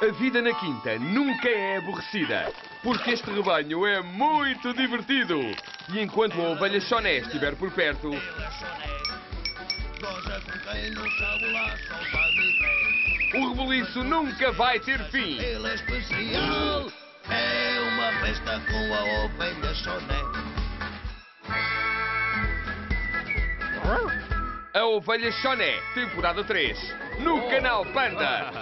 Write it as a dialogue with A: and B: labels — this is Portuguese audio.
A: A vida na quinta nunca é aborrecida, porque este rebanho é muito divertido. E enquanto a ovelha Choné estiver por perto, o rebuliço nunca vai ter fim.
B: Ele é especial, é uma festa com a ovelha choné.
A: A Ovelha Choné, temporada 3, no oh. canal Panda.